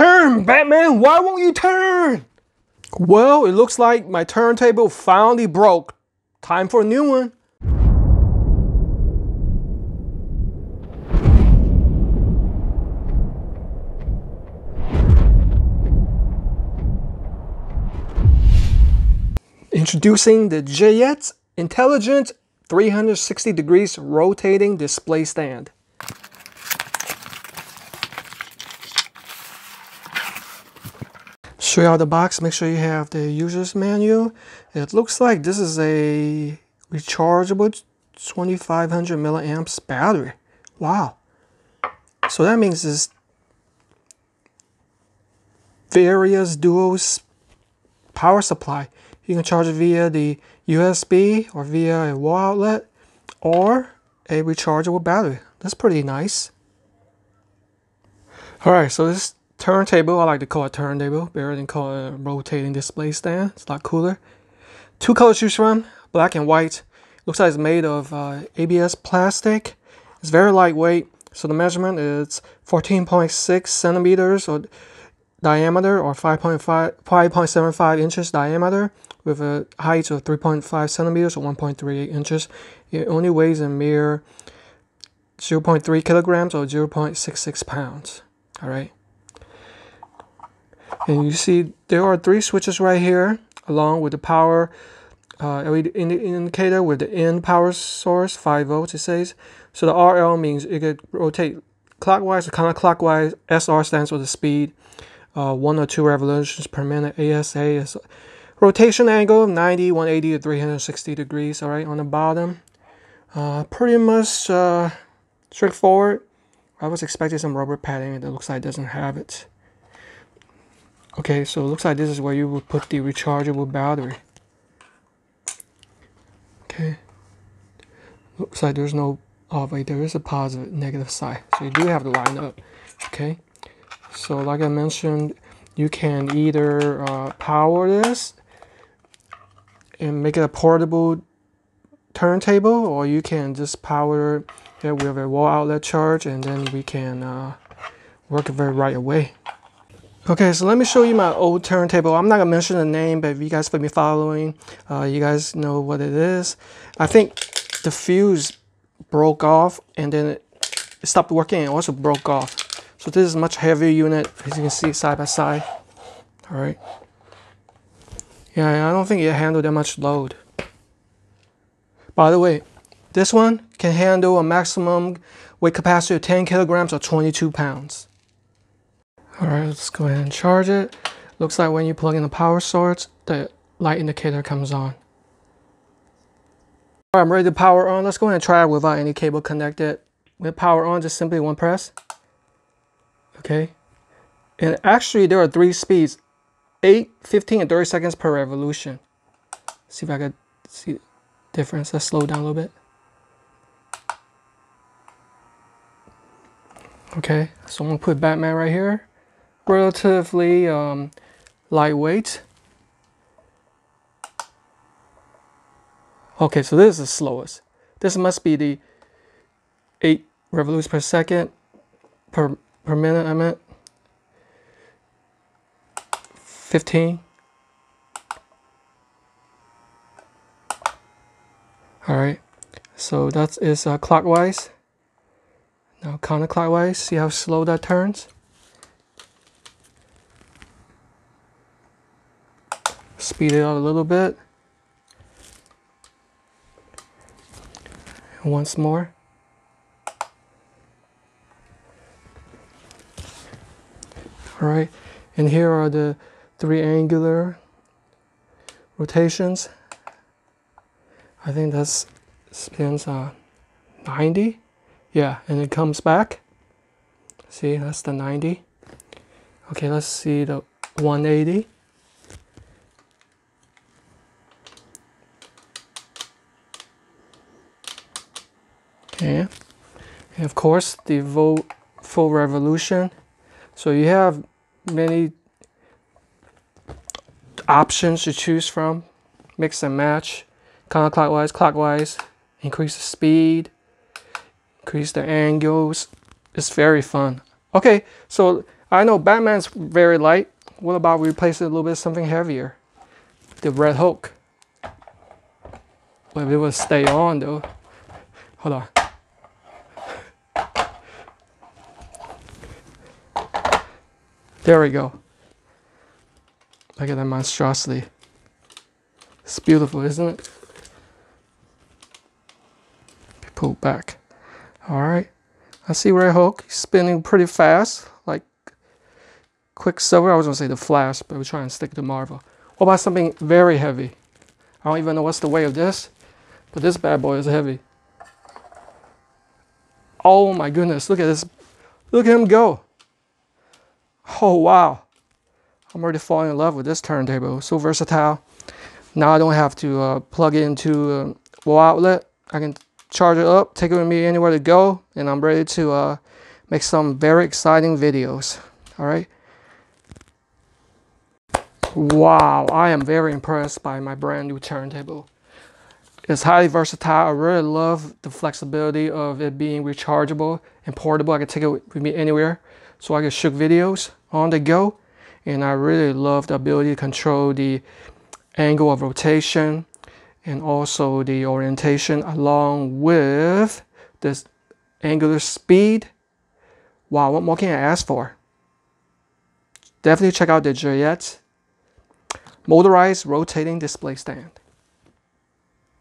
Turn, Batman! Why won't you turn? Well, it looks like my turntable finally broke. Time for a new one. Introducing the JAYEGT Intelligent 360 degrees rotating display stand. You out the box, make sure you have the user's manual. It looks like this is a rechargeable 2500 milliamps battery. Wow. So that means it's various dual power supply. You can charge it via the USB or via a wall outlet or a rechargeable battery. That's pretty nice. Alright, so this turntable, I like to call it turntable, better than call it rotating display stand. It's a lot cooler. Two colors to choose from, black and white. Looks like it's made of uh, ABS plastic. It's very lightweight. So the measurement is 14.6 centimeters or diameter or 5.75 inches diameter with a height of 3.5 centimeters or 1.38 inches. It only weighs a mere 0.3 kilograms or 0.66 pounds. All right. And you see there are three switches right here along with the power uh, LED indicator with the in power source, 5 volts it says. So the RL means it could rotate clockwise or counterclockwise. SR stands for the speed. Uh, one or two revolutions per minute. ASA is rotation angle 90, 180 to 360 degrees. All right, on the bottom. Uh, pretty much uh, straightforward. I was expecting some rubber padding. And it looks like it doesn't have it. Okay, so it looks like this is where you would put the rechargeable battery. Okay. Looks like there's no, oh wait, there is a positive, negative side. So you do have to line up. Okay. So like I mentioned, you can either uh, power this and make it a portable turntable or you can just power it with a wall outlet charge and then we can uh, work it very right away. Okay, so let me show you my old turntable. I'm not gonna mention the name, but if you guys have been following, uh, you guys know what it is. I think the fuse broke off and then it stopped working and also broke off. So this is a much heavier unit, as you can see side by side. All right. Yeah, I don't think it handled that much load. By the way, this one can handle a maximum weight capacity of 10 kilograms or 22 pounds. All right, let's go ahead and charge it. Looks like when you plug in the power source, the light indicator comes on. All right, I'm ready to power on. Let's go ahead and try it without any cable connected. With power on, just simply one press. Okay. And actually, there are three speeds. 8, 15, and 30 seconds per revolution. See if I can see the difference. Let's slow down a little bit. Okay, so I'm gonna put Batman right here relatively um, lightweight. Okay, so this is the slowest. This must be the 8 revolutions per second, per, per minute, I meant. 15. Alright, so that is uh, clockwise. Now counterclockwise, see how slow that turns? Speed it up a little bit. And once more. All right, and here are the three angular rotations. I think that's spins uh, 90. Yeah, and it comes back. See, that's the 90. Okay, let's see the 180. Okay, and of course the full revolution. So you have many options to choose from. Mix and match, counterclockwise, clockwise, increase the speed, increase the angles. It's very fun. Okay, so I know Batman's very light. What about we replace it a little bit something heavier? The Red Hulk. But it will stay on though. Hold on. There we go. Look at that monstrosity. It's beautiful, isn't it? Pull back. All right. I see Red Hulk spinning pretty fast, like Quicksilver. I was gonna say the Flash, but we're trying to stick to Marvel. What about something very heavy? I don't even know what's the weight of this, but this bad boy is heavy. Oh my goodness, look at this. Look at him go. Oh wow. I'm already falling in love with this turntable. So versatile. Now I don't have to uh, plug it into a wall outlet. I can charge it up, take it with me anywhere to go, and I'm ready to uh, make some very exciting videos. All right. Wow, I am very impressed by my brand new turntable. It's highly versatile. I really love the flexibility of it being rechargeable and portable. I can take it with me anywhere so I can shoot videos on the go. And I really love the ability to control the angle of rotation and also the orientation along with this angular speed. Wow, what more can I ask for? Definitely check out the JAYEGT motorized rotating display stand.